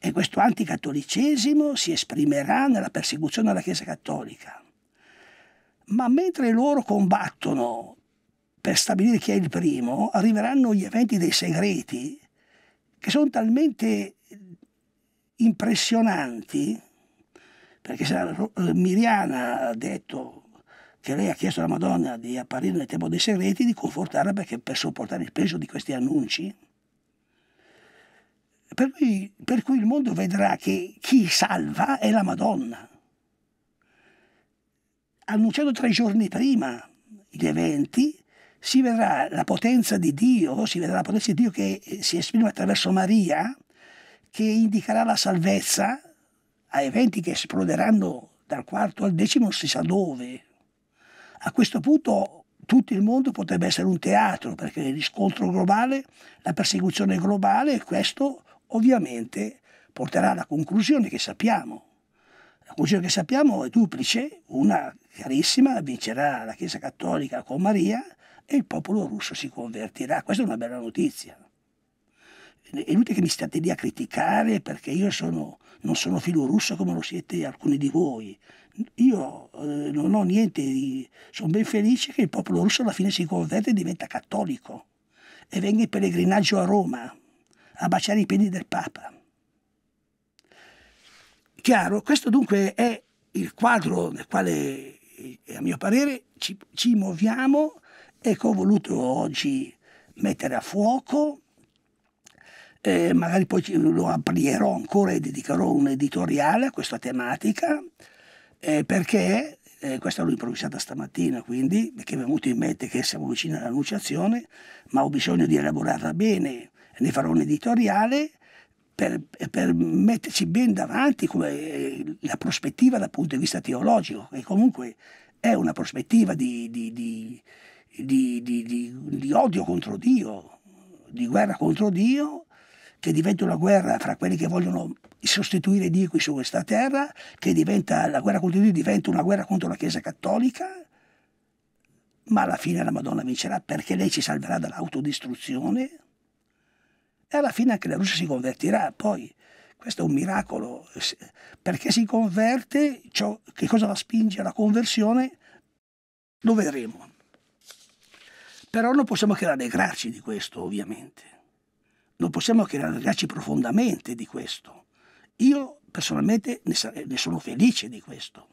e questo anticattolicesimo si esprimerà nella persecuzione della Chiesa cattolica. Ma mentre loro combattono per stabilire chi è il primo, arriveranno gli eventi dei segreti che sono talmente impressionanti, perché se Miriana ha detto che lei ha chiesto alla Madonna di apparire nel tempo dei segreti, di confortarla perché per sopportare il peso di questi annunci. Per cui, per cui il mondo vedrà che chi salva è la Madonna. Annunciato tre giorni prima gli eventi, si vedrà la potenza di Dio, si vedrà la potenza di Dio che si esprime attraverso Maria, che indicherà la salvezza a eventi che esploderanno dal quarto al decimo non si sa dove. A questo punto tutto il mondo potrebbe essere un teatro, perché il riscontro globale, la persecuzione globale, questo ovviamente porterà alla conclusione che sappiamo. La conclusione che sappiamo è duplice, una chiarissima, vincerà la Chiesa Cattolica con Maria, e il popolo russo si convertirà. Questa è una bella notizia. È inutile che mi state lì a criticare perché io sono, non sono filo russo come lo siete alcuni di voi. Io eh, non ho niente di... sono ben felice che il popolo russo alla fine si converte e diventa cattolico e venga in pellegrinaggio a Roma a baciare i piedi del Papa. Chiaro, questo dunque è il quadro nel quale, a mio parere, ci, ci muoviamo e che ho voluto oggi mettere a fuoco. Eh, magari poi lo aprirò ancora e dedicherò un editoriale a questa tematica eh, perché eh, questa l'ho improvvisata stamattina quindi perché mi è venuto in mente che siamo vicini all'annunciazione ma ho bisogno di elaborarla bene ne farò un editoriale per, per metterci ben davanti come, la prospettiva dal punto di vista teologico che comunque è una prospettiva di, di, di di, di, di, di odio contro Dio, di guerra contro Dio, che diventa una guerra fra quelli che vogliono sostituire Dio qui su questa terra, che diventa, la guerra contro Dio diventa una guerra contro la Chiesa Cattolica, ma alla fine la Madonna vincerà perché lei ci salverà dall'autodistruzione e alla fine anche la Russia si convertirà. Poi questo è un miracolo, perché si converte, ciò, che cosa la spinge alla conversione, lo vedremo. Però non possiamo che rallegrarci di questo, ovviamente. Non possiamo che rallegrarci profondamente di questo. Io personalmente ne, sono felice di questo.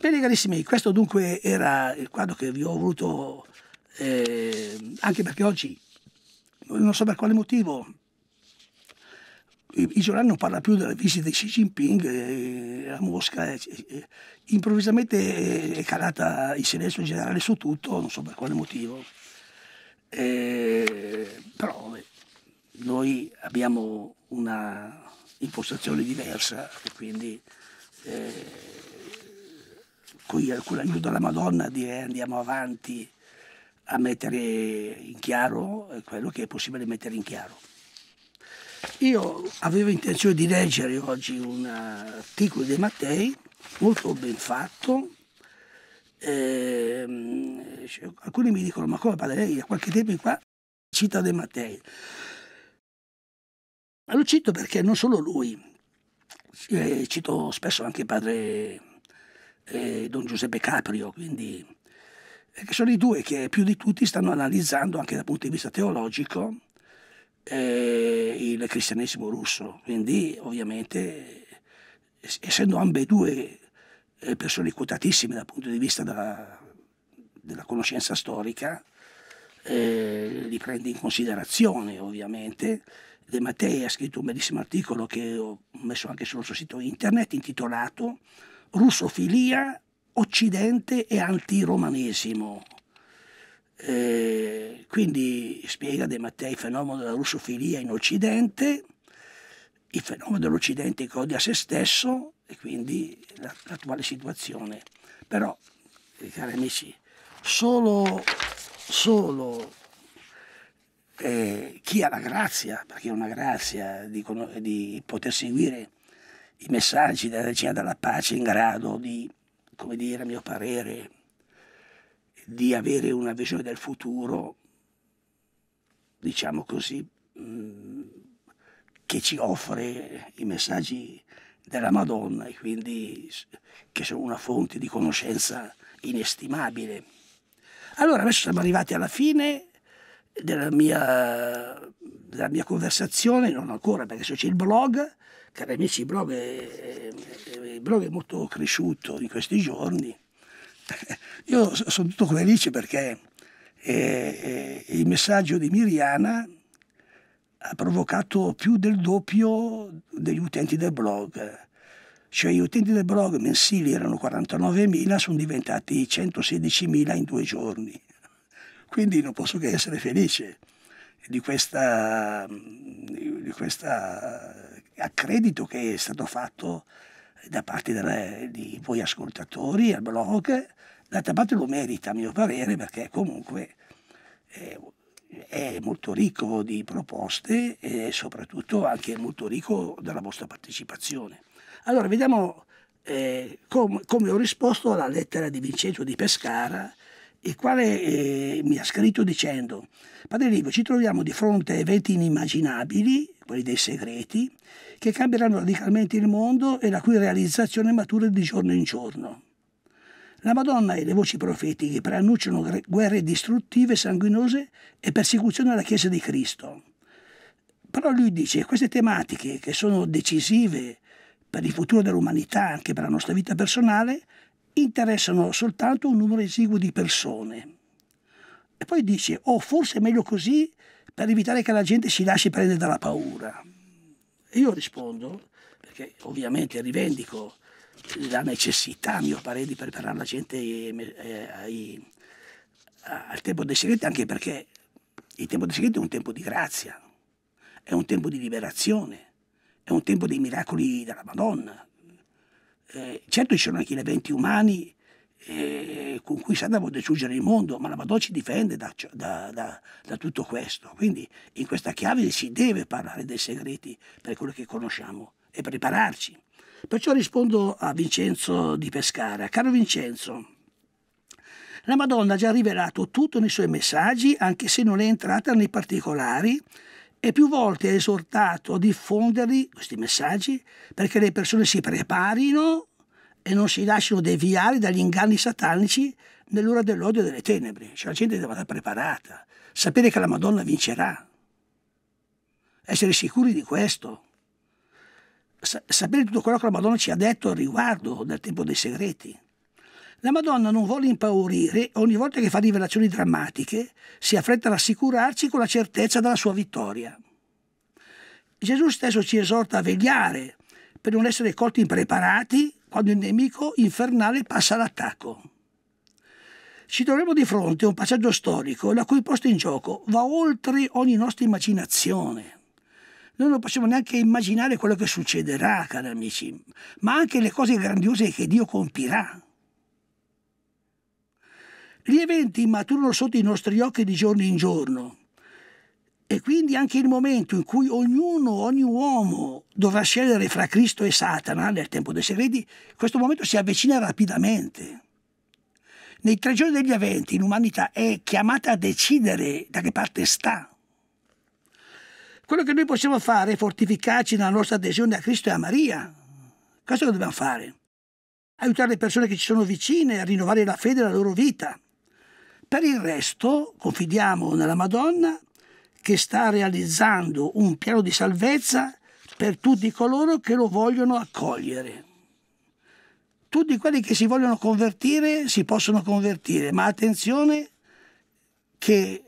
Bene carissimi, questo dunque era il quadro che vi ho voluto, eh, anche perché oggi, non so per quale motivo, i giornali non parla più della visita di Xi Jinping eh, a Mosca, eh, eh, improvvisamente è calata il silenzio generale su tutto, non so per quale motivo. Eh, però beh, noi abbiamo una impostazione diversa e quindi eh, qui con l'aiuto della Madonna direi andiamo avanti a mettere in chiaro quello che è possibile mettere in chiaro. Io avevo intenzione di leggere oggi un articolo di Mattei molto ben fatto eh, alcuni mi dicono ma come padre lei da qualche tempo in qua cita De Mattei ma lo cito perché non solo lui eh, cito spesso anche padre eh, Don Giuseppe Caprio quindi eh, che sono i due che più di tutti stanno analizzando anche dal punto di vista teologico eh, il cristianesimo russo. Quindi ovviamente essendo ambedue persone quotatissime dal punto di vista della, della conoscenza storica, eh, li prende in considerazione ovviamente. De Mattei ha scritto un bellissimo articolo che ho messo anche sul suo sito internet intitolato Russofilia, Occidente e antiromanesimo. Eh, quindi spiega De Mattei il fenomeno della russofilia in Occidente, il fenomeno dell'Occidente che odia se stesso e quindi l'attuale situazione. Però, eh, cari amici, solo, solo eh, chi ha la grazia, perché è una grazia di, di poter seguire i messaggi della regina della pace in grado di, come dire, a mio parere, di avere una visione del futuro, diciamo così, mm, che ci offre i messaggi della Madonna e quindi che sono una fonte di conoscenza inestimabile. Allora adesso siamo arrivati alla fine della mia, della mia conversazione, non ancora perché se c'è il blog, cari amici il blog è, il blog è molto cresciuto in questi giorni, [laughs] io sono tutto felice perché eh, il messaggio di Miriana ha provocato più del doppio degli utenti del blog. Cioè gli utenti del blog mensili erano 49.000, sono diventati 116.000 in due giorni. Quindi non posso che essere felice di questo accredito che è stato fatto da parte delle, di voi ascoltatori al blog, d'altra parte lo merita a mio parere perché comunque è, è molto ricco di proposte e soprattutto anche molto ricco della vostra partecipazione. Allora vediamo eh, com, come ho risposto alla lettera di Vincenzo di Pescara il quale eh, mi ha scritto dicendo Padre Livio ci troviamo di fronte a eventi inimmaginabili, quelli dei segreti, che cambieranno radicalmente il mondo e la cui realizzazione matura di giorno in giorno. La Madonna e le voci profetiche preannunciano guerre distruttive, sanguinose e persecuzioni alla Chiesa di Cristo. Però lui dice che queste tematiche, che sono decisive per il futuro dell'umanità, anche per la nostra vita personale, interessano soltanto un numero esiguo di persone. E poi dice, o oh, forse è meglio così per evitare che la gente si lasci prendere dalla paura. E io rispondo, perché ovviamente rivendico la necessità, a mio parere, di preparare la gente eh, ai, al tempo dei segreti, anche perché il tempo dei segreti è un tempo di grazia, è un tempo di liberazione, è un tempo dei miracoli della Madonna. Eh, certo ci sono anche gli eventi umani eh, con cui Satana può distruggere il mondo, ma la Madonna ci difende da, da, da, da, tutto questo. Quindi in questa chiave si deve parlare dei segreti per quello che conosciamo e prepararci. Perciò rispondo a Vincenzo di Pescara. Caro Vincenzo, la Madonna ha già rivelato tutto nei suoi messaggi, anche se non è entrata nei particolari, e più volte ha esortato a diffonderli, questi messaggi, perché le persone si preparino e non si lasciano deviare dagli inganni satanici nell'ora dell'odio e delle tenebre. Cioè la gente deve essere preparata, sapere che la Madonna vincerà, essere sicuri di questo, Sa- sapere tutto quello che la Madonna ci ha detto al riguardo del tempo dei segreti. La Madonna non vuole impaurire, ogni volta che fa rivelazioni drammatiche si affretta ad assicurarci con la certezza della sua vittoria. Gesù stesso ci esorta a vegliare per non essere colti impreparati quando il nemico infernale passa all'attacco. Ci troviamo di fronte a un passaggio storico la cui posta in gioco va oltre ogni nostra immaginazione. Noi non possiamo neanche immaginare quello che succederà, cari amici, ma anche le cose grandiose che Dio compirà. Gli eventi maturano sotto i nostri occhi di giorno in giorno e quindi anche il momento in cui ognuno, ogni uomo dovrà scegliere fra Cristo e Satana nel tempo dei segreti, questo momento si avvicina rapidamente. Nei tre giorni degli eventi l'umanità è chiamata a decidere da che parte sta. Quello che noi possiamo fare è fortificarci nella nostra adesione a Cristo e a Maria. Lo dobbiamo fare. Aiutare le persone che ci sono vicine a rinnovare la fede della loro vita. Per il resto confidiamo nella Madonna che sta realizzando un piano di salvezza per tutti coloro che lo vogliono accogliere. Tutti quelli che si vogliono convertire si possono convertire, ma attenzione che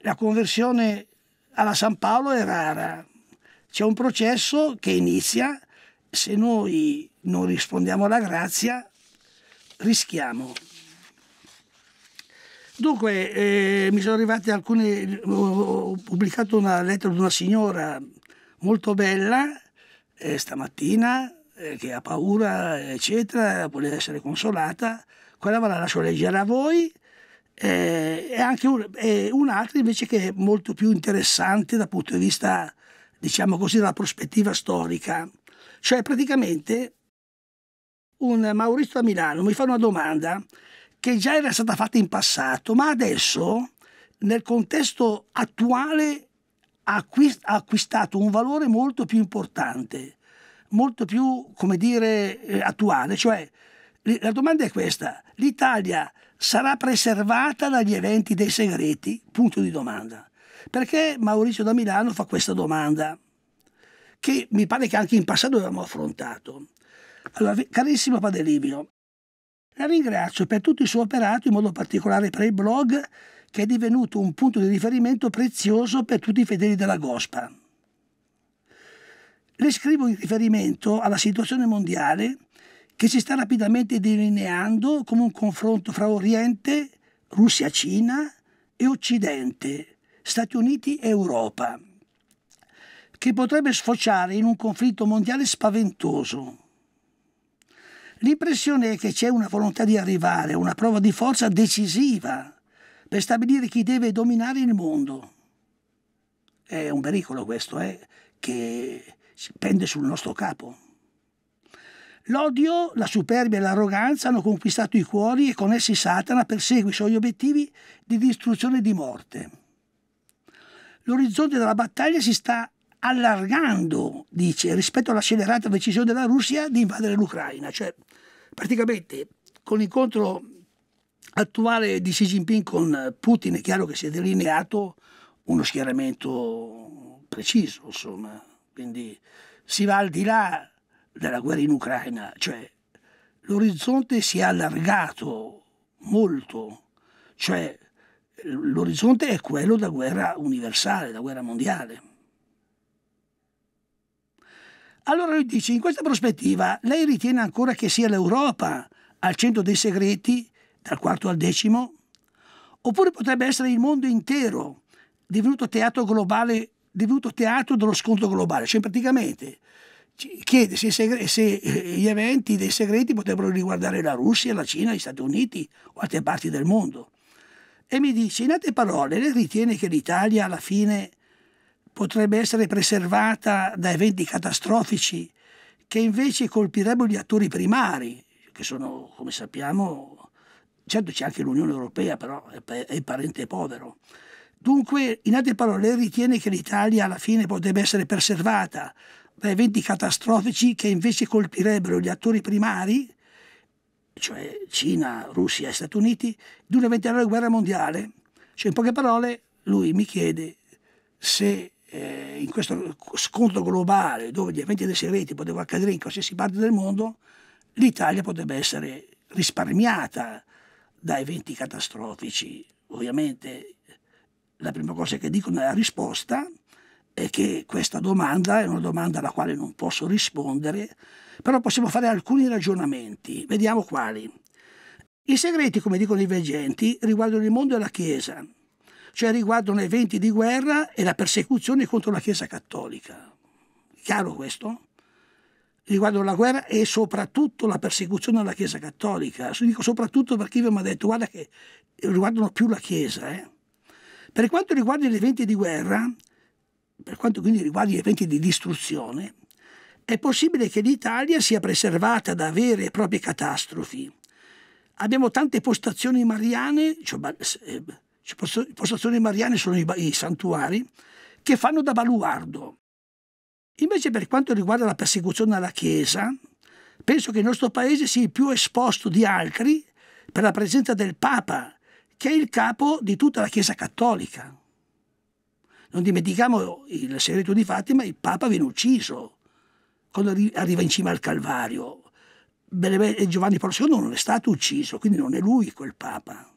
la conversione alla San Paolo è rara. C'è un processo che inizia, se noi non rispondiamo alla grazia, rischiamo. Dunque, eh, mi sono arrivate alcune, ho pubblicato una lettera di una signora molto bella eh, stamattina, eh, che ha paura, eccetera, vuole essere consolata. Quella ve la lascio leggere a voi. Eh, e anche un, e un'altra invece che è molto più interessante dal punto di vista, diciamo così, della prospettiva storica. Cioè, praticamente, un Maurizio da Milano mi fa una domanda che già era stata fatta in passato, ma adesso nel contesto attuale ha acquistato un valore molto più importante, molto più, come dire, eh, attuale. Cioè, la domanda è questa, l'Italia sarà preservata dagli eventi dei segreti? Punto di domanda. Perché Maurizio da Milano fa questa domanda, che mi pare che anche in passato avevamo affrontato. Allora, carissimo Padre Livio, la ringrazio per tutto il suo operato, in modo particolare per il blog, che è divenuto un punto di riferimento prezioso per tutti i fedeli della Gospa. Le scrivo in riferimento alla situazione mondiale che si sta rapidamente delineando come un confronto fra Oriente, Russia-Cina e Occidente, Stati Uniti e Europa, che potrebbe sfociare in un conflitto mondiale spaventoso L'impressione è che c'è una volontà di arrivare a una prova di forza decisiva per stabilire chi deve dominare il mondo. È un pericolo questo, eh, che pende sul nostro capo. L'odio, la superbia e l'arroganza hanno conquistato i cuori e con essi Satana persegue i suoi obiettivi di distruzione e di morte. L'orizzonte della battaglia si sta allargando, dice, rispetto alla scellerata decisione della Russia di invadere l'Ucraina. Cioè, praticamente con l'incontro attuale di Xi Jinping con Putin è chiaro che si è delineato uno schieramento preciso, insomma, quindi si va al di là della guerra in Ucraina, cioè l'orizzonte si è allargato molto, cioè l'orizzonte è quello da guerra universale, da guerra mondiale. Allora lui dice, in questa prospettiva, lei ritiene ancora che sia l'Europa al centro dei segreti, dal quarto al decimo? Oppure potrebbe essere il mondo intero, divenuto teatro globale, divenuto teatro dello scontro globale? Cioè praticamente chiede se, se, eh, gli eventi dei segreti potrebbero riguardare la Russia, la Cina, gli Stati Uniti o altre parti del mondo. E mi dice, in altre parole, lei ritiene che l'Italia alla fine potrebbe essere preservata da eventi catastrofici che invece colpirebbero gli attori primari, che sono, come sappiamo, certo c'è anche l'Unione Europea, però è il parente povero. Dunque, in altre parole, ritiene che l'Italia alla fine potrebbe essere preservata da eventi catastrofici che invece colpirebbero gli attori primari, cioè Cina, Russia e Stati Uniti, di un'eventuale guerra mondiale. Cioè, in poche parole, lui mi chiede se eh, in questo scontro globale dove gli eventi dei segreti potevano accadere in qualsiasi parte del mondo, l'Italia potrebbe essere risparmiata da eventi catastrofici. Ovviamente la prima cosa che dico nella risposta è che questa domanda è una domanda alla quale non posso rispondere, però possiamo fare alcuni ragionamenti. Vediamo quali. I segreti, come dicono i veggenti, riguardano il mondo e la Chiesa cioè riguardano eventi di guerra e la persecuzione contro la Chiesa cattolica. Chiaro questo? Riguardano la guerra e soprattutto la persecuzione alla Chiesa cattolica. Dico soprattutto perché io mi detto guarda che riguardano più la Chiesa. Eh? Per quanto riguarda gli eventi di guerra, per quanto quindi riguarda gli eventi di distruzione, è possibile che l'Italia sia preservata da vere e proprie catastrofi. Abbiamo tante postazioni mariane, cioè le postazioni mariane sono i, i santuari, che fanno da baluardo. Invece per quanto riguarda la persecuzione alla Chiesa, penso che il nostro paese sia il più esposto di altri per la presenza del Papa, che è il capo di tutta la Chiesa cattolica. Non dimentichiamo il segreto di Fatima, il Papa viene ucciso quando arriva in cima al Calvario. Giovanni Paolo II non è stato ucciso, quindi non è lui quel Papa.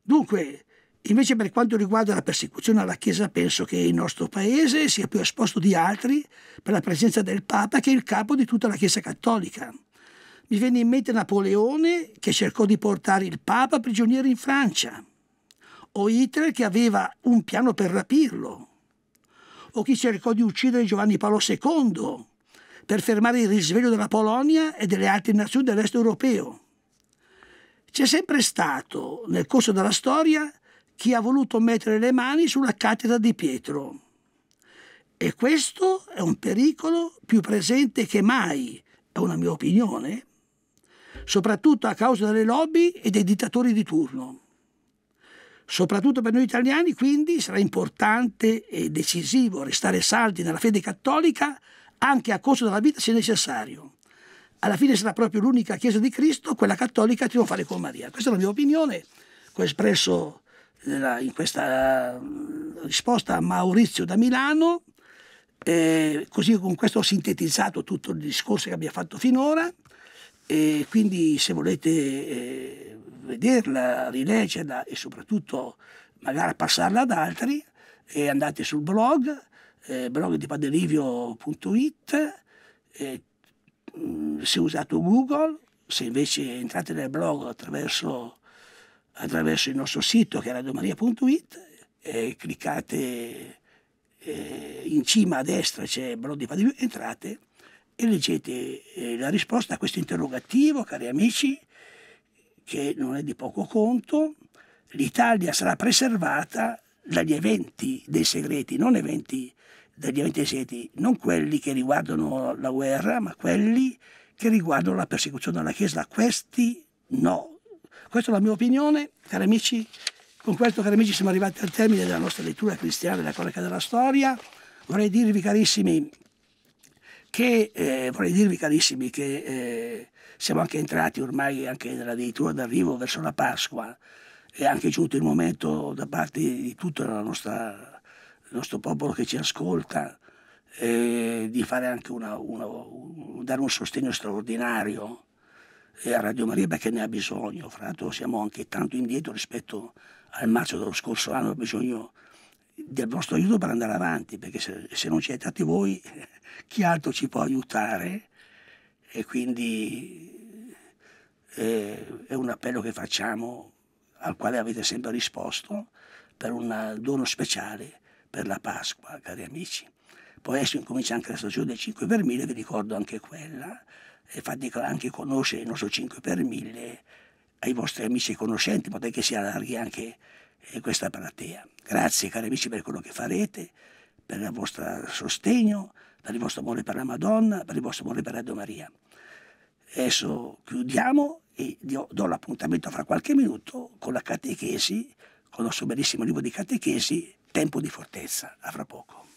Dunque, invece per quanto riguarda la persecuzione alla Chiesa, penso che il nostro Paese sia più esposto di altri per la presenza del Papa che è il capo di tutta la Chiesa cattolica. Mi venne in mente Napoleone che cercò di portare il Papa prigioniero in Francia, o Hitler che aveva un piano per rapirlo, o chi cercò di uccidere Giovanni Paolo II per fermare il risveglio della Polonia e delle altre nazioni dell'est europeo. C'è sempre stato, nel corso della storia, chi ha voluto mettere le mani sulla cattedra di Pietro. E questo è un pericolo più presente che mai, è una mia opinione, soprattutto a causa delle lobby e dei dittatori di turno. Soprattutto per noi italiani, quindi, sarà importante e decisivo restare saldi nella fede cattolica anche a costo della vita se necessario. Alla fine sarà proprio l'unica Chiesa di Cristo, quella cattolica, a trionfare con Maria. Questa è la mia opinione, che ho espresso in questa risposta a Maurizio da Milano, eh, così con questo ho sintetizzato tutto il discorso che abbiamo fatto finora e quindi se volete eh, vederla, rileggerla e soprattutto magari passarla ad altri eh, andate sul blog eh, blog di padelivio.it eh, mm, se usate Google se invece entrate nel blog attraverso, attraverso il nostro sito che è radiomaria.it e cliccate eh, in cima a destra c'è blog di Padelivio entrate e leggete eh, la risposta a questo interrogativo, cari amici, che non è di poco conto. L'Italia sarà preservata dagli eventi dei segreti, non eventi dagli eventi segreti, non quelli che riguardano la guerra, ma quelli che riguardano la persecuzione della Chiesa. Questi no. Questa è la mia opinione, cari amici. Con questo, cari amici, siamo arrivati al termine della nostra lettura cristiana della cronaca della storia. Vorrei dirvi, carissimi, che eh, vorrei dirvi carissimi che eh, siamo anche entrati ormai anche addirittura d'arrivo verso la Pasqua è anche giunto il momento da parte di tutto nostra, il nostro popolo che ci ascolta eh, di fare anche una, una, un, dare un sostegno straordinario a Radio Maria perché ne ha bisogno. Fra l'altro siamo anche tanto indietro rispetto al marzo dello scorso anno, ha bisogno del vostro aiuto per andare avanti, perché se, se non ci aiutate voi, [laughs] chi altro ci può aiutare? E quindi eh, è un appello che facciamo, al quale avete sempre risposto, per un dono speciale per la Pasqua, cari amici. Poi adesso incomincia anche la stagione del 5 per 1000, vi ricordo anche quella, e fate anche conoscere il nostro 5 per 1000 ai vostri amici e conoscenti, potete che si allarghi anche e questa platea. Grazie cari amici per quello che farete, per il vostro sostegno, per il vostro amore per la Madonna, per il vostro amore per Radio Maria. Adesso chiudiamo e do l'appuntamento fra qualche minuto con la catechesi, con il nostro bellissimo libro di catechesi, Tempo di fortezza. A fra poco.